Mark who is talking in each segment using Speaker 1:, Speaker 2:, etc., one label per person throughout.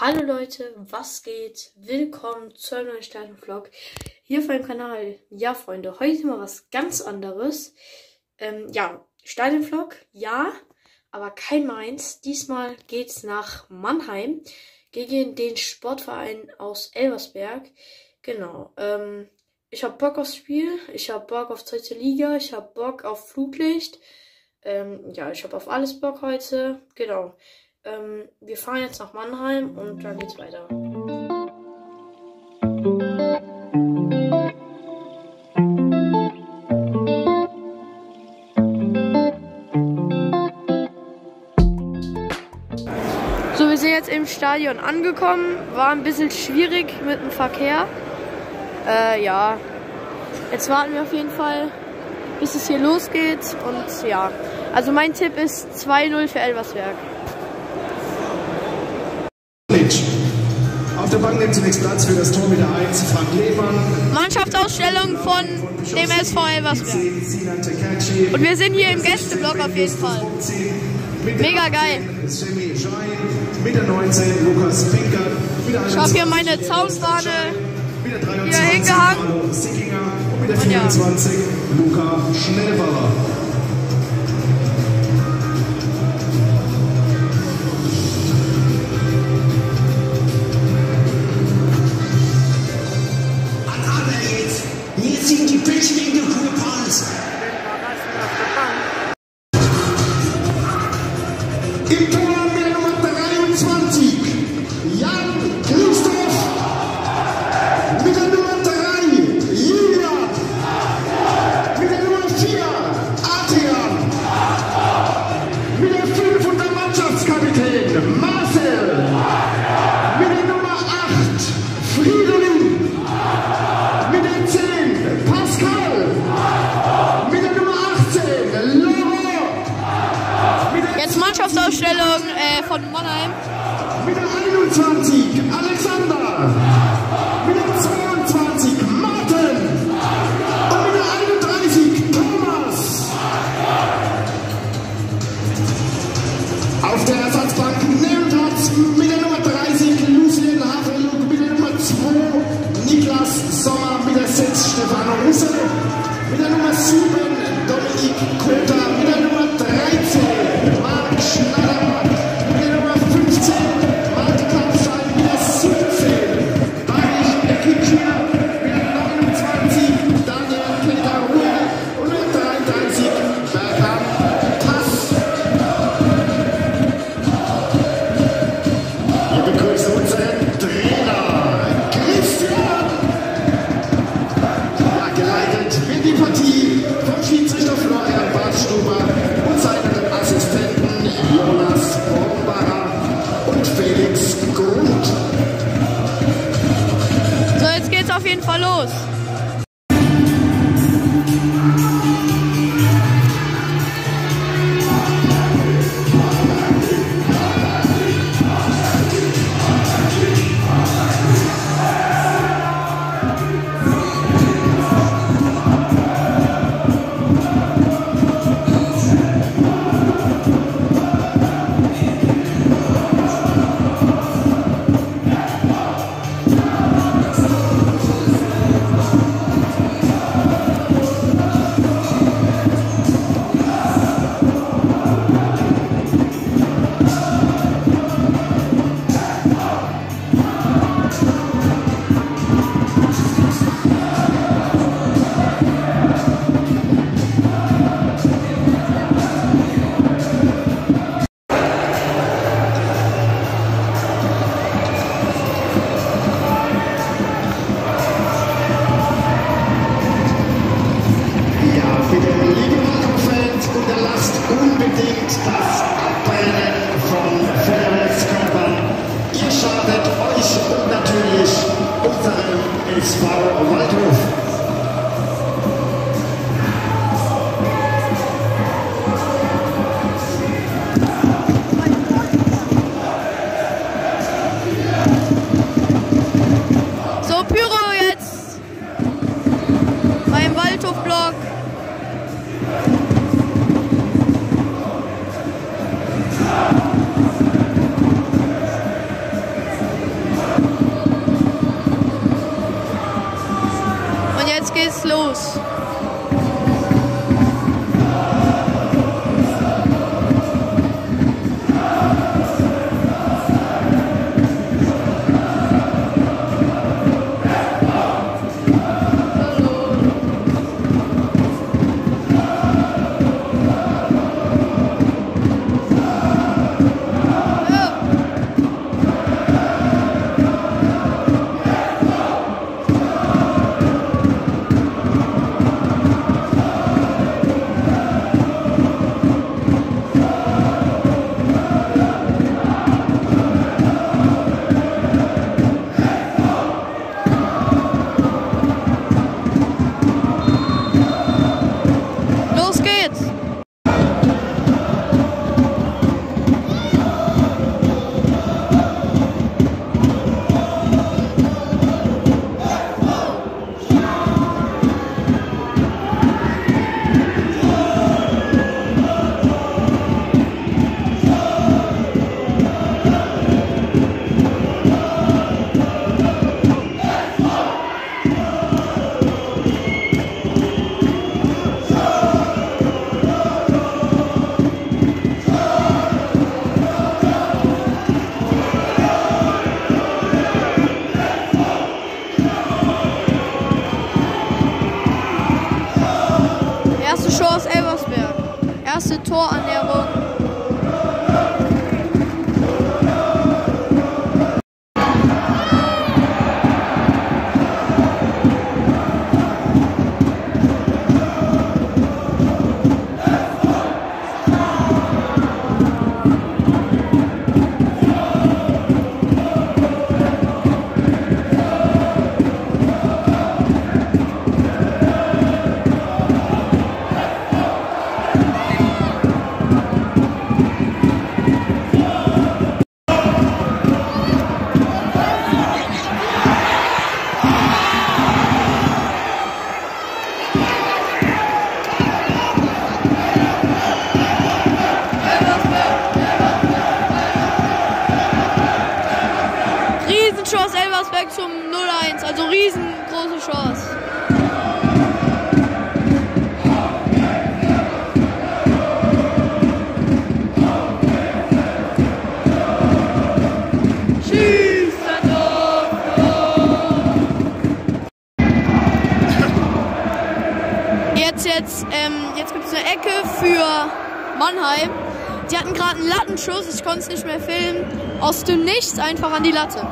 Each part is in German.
Speaker 1: Hallo Leute, was geht? Willkommen zu einem neuen Stadion-Vlog hier auf meinem Kanal. Ja, Freunde, heute mal was ganz anderes. Ähm, ja, Stadion-Vlog, ja, aber kein Mainz. Diesmal geht's nach Mannheim gegen den Sportverein aus Elversberg. Genau, ähm, ich habe Bock aufs Spiel, ich habe Bock auf zweite Liga, ich habe Bock auf Flutlicht. Ähm, ja, ich habe auf alles Bock heute. Genau. Ähm, wir fahren jetzt nach Mannheim und dann geht's weiter. So, wir sind jetzt im Stadion angekommen. War ein bisschen schwierig mit dem Verkehr. Äh, ja. Jetzt warten wir auf jeden Fall, bis es hier losgeht. Und ja. Also mein Tipp ist 2-0 für Elversberg.
Speaker 2: Der Bank nimmt zunächst Platz für das Tor mit der 1 Frank Lehmann.
Speaker 1: Mannschaftsausstellung von dem SV Elversberg. Und wir sind hier im Gästeblock auf jeden Fall. Mega geil.
Speaker 2: Mit der 19 Lukas Pinker.
Speaker 1: Ich habe hier meine Zaunfahne hier hingehangen.
Speaker 2: Und mit der 24 Luca Schnellballer. Im Tor
Speaker 1: Jetzt Mannschaftsausstellung äh, von Mannheim.
Speaker 2: mit der 21 Alexander. Mit der 22 Martin. Und mit der 31 Thomas. Auf der Ersatzbank Nebenplatz mit der Nummer 30 Lucien Haveluk. Mit der Nummer 2 Niklas Sommer. Mit der 6 Stefano Russe. Mit der Nummer 7 Dominik Kota. Mit der Nummer
Speaker 1: jeden Fall los. regionalen Feld unterlasst unbedingt das Abbrennen von Federers Körper. Ihr schadet euch und natürlich unserem SV Waldhof. Show aus Elversberg. Erste Torannäherung. Gerade einen Lattenschuss, ich konnte es nicht mehr filmen. Aus dem Nichts einfach an die Latte.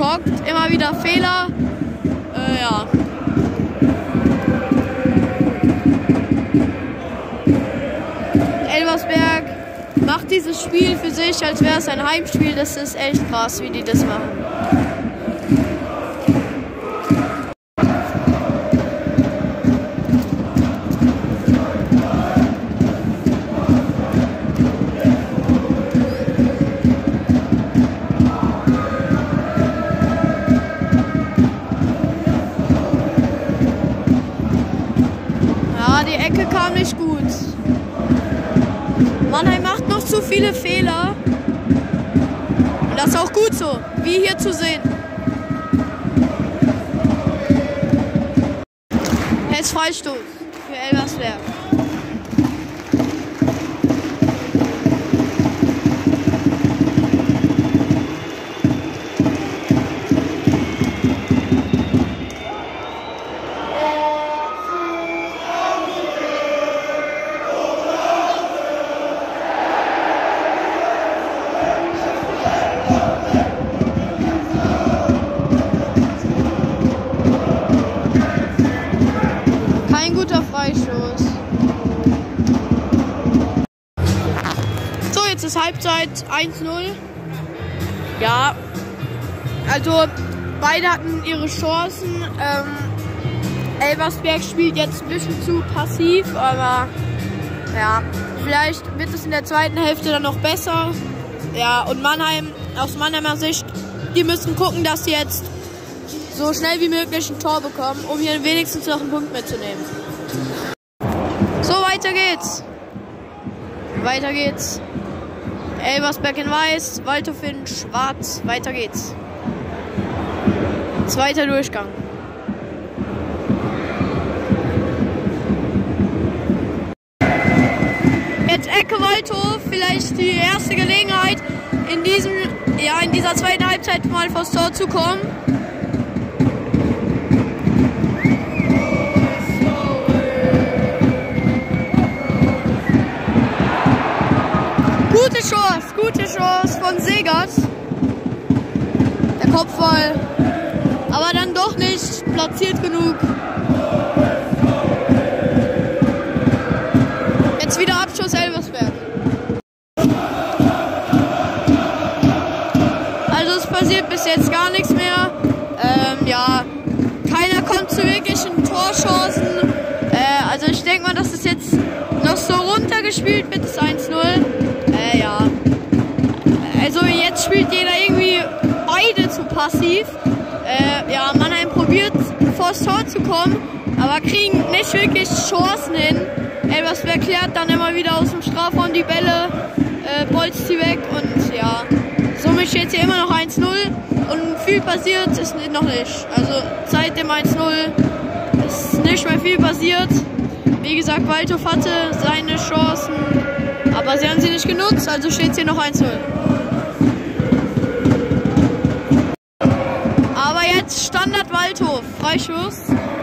Speaker 1: Geschockt. Immer wieder Fehler. Äh, ja. Elversberg macht dieses Spiel für sich, als wäre es ein Heimspiel. Das ist echt krass, wie die das machen. Viele Fehler. Und das ist auch gut so, wie hier zu sehen. Jetzt Freistoß 1-0. Ja. Also, beide hatten ihre Chancen. Ähm, Elversberg spielt jetzt ein bisschen zu passiv, aber ja, vielleicht wird es in der zweiten Hälfte dann noch besser. Ja, und Mannheim, aus Mannheimer Sicht, die müssen gucken, dass sie jetzt so schnell wie möglich ein Tor bekommen, um hier wenigstens noch einen Punkt mitzunehmen. So, weiter geht's. Weiter geht's. Elversberg in weiß, Waldhof in schwarz. Weiter geht's. Zweiter Durchgang. Jetzt Ecke Waldhof, vielleicht die erste Gelegenheit, in diesem, ja, in dieser zweiten Halbzeit mal vors Tor zu kommen. Von Segert. Kopfball. Aber dann doch nicht platziert genug. Jetzt wieder Abschuss Elversberg. Also es passiert bis jetzt gar nichts mehr. Ähm, ja, keiner kommt zu wirklichen Torchancen. Äh, also ich denke mal, dass es jetzt noch so runtergespielt wird, das 1-0. Äh, ja. Also jetzt spielt jeder irgendwie beide zu passiv. Äh, ja, Mannheim probiert vors Tor zu kommen, aber kriegen nicht wirklich Chancen hin. Elversberg klärt dann immer wieder aus dem Strafraum die Bälle, äh, bolzt sie weg und ja, somit steht hier immer noch 1-0 und viel passiert ist noch nicht. Also seit dem 1-0 ist nicht mehr viel passiert. Wie gesagt, Waldhof hatte seine Chancen, aber sie haben sie nicht genutzt, also steht hier noch 1-0. Waldhof, Freischuss.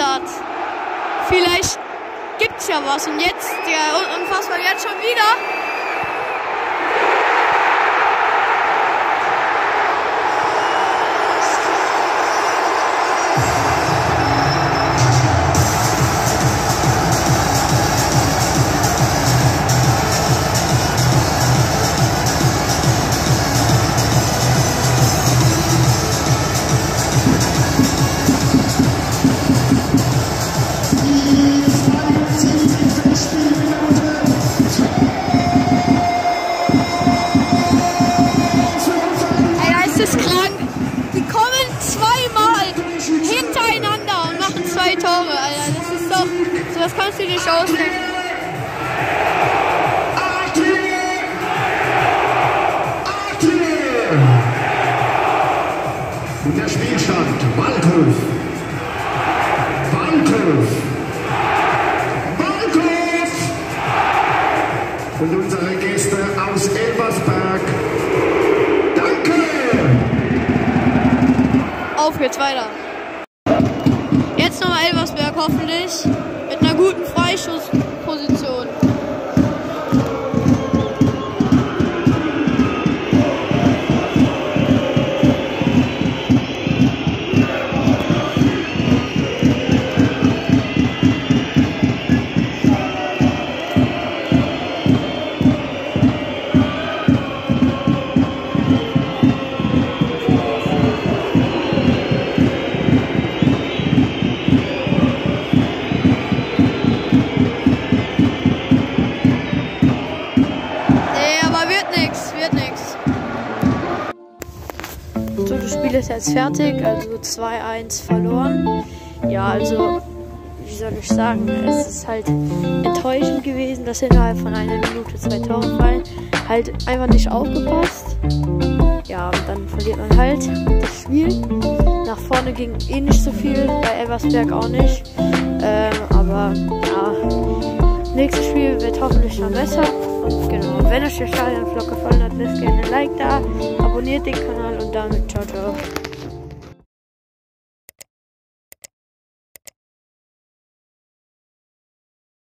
Speaker 1: 100. Vielleicht gibt's ja was. Und jetzt, der unfassbar, jetzt schon wieder. Und
Speaker 2: der Spielstand Waldhof. Waldhof. Waldhof! Und unsere Gäste aus Elversberg. Danke!
Speaker 1: Auf geht's weiter. Jetzt nochmal Elversberg hoffentlich. Jetzt fertig, also 2-1 verloren. Ja, also, wie soll ich sagen, es ist halt enttäuschend gewesen, dass innerhalb von einer Minute zwei Tore fallen. Halt einfach nicht aufgepasst. Ja, und dann verliert man halt das Spiel. Nach vorne ging eh nicht so viel, bei Elversberg auch nicht. Ähm, aber ja, nächstes Spiel wird hoffentlich dann besser. Und genau, wenn euch der Stadionvlog gefallen hat, lasst gerne ein Like da, abonniert den Kanal down with charger.